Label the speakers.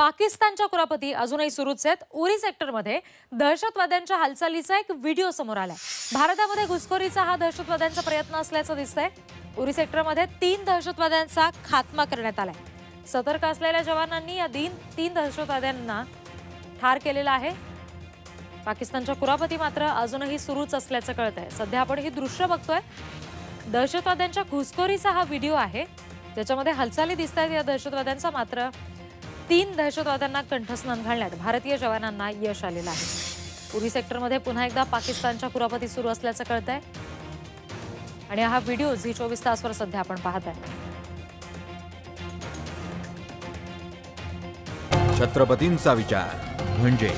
Speaker 1: पाकिस्तानच्या कुरापती अजूनही सुरूच आहेत. उरी सेक्टरमध्ये दहशतवाद्यांच्या हालचालीचा एक व्हिडिओ समोर आलाय. भारतामध्ये घुसखोरीचा हा दहशतवाद्यांचा प्रयत्न असल्याचं दिसतंय. उरी सेक्टरमध्ये तीन दहशतवाद्यांचा खात्मा करण्यात आलाय. सतर्क असलेल्या जवानांनी या दिन तीन दहशतवाद्यांना ठार केलेला आहे. पाकिस्तानच्या कुरापती मात्र अजूनही सुरूच असल्याचं कळत आहे सध्या आपण ही दृश्य बघतोय. दहशतवाद्यांच्या घुसखोरीचा हा व्हिडिओ आहे. ज्याच्यामध्ये हालचाली दिसत आहेत या दहशतवाद्यांचा मात्र तीन दहशतवाद्यांना कंठस्नान घालण्यात भारतीय जवानांना यश आलेलं आहे. उरी सेक्टरमध्ये पुन्हा एकदा पाकिस्तानच्या कुरापती सुरू असल्याचं कळत आहे आणि हा व्हिडिओ झी चोवीस तासवर सध्या आपण पाहत आहे
Speaker 2: छत्रपतींचा विचार म्हणजे